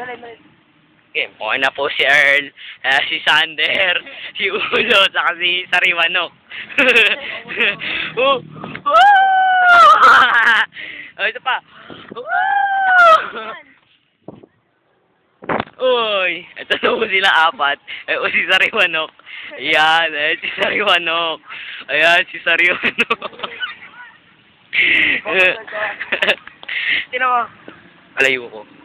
Dali, dali. Okay, okay na po si Earl, ah, si Sander, si Ulo, saka si Sariwanok. oh, oh, ito pa. Uy, ito na po sila apat. Eh, o si Sariwanok. Ayan, eh, si Sariwanok. Ayan, si Sariwanok. Sino mo? Alayo ko.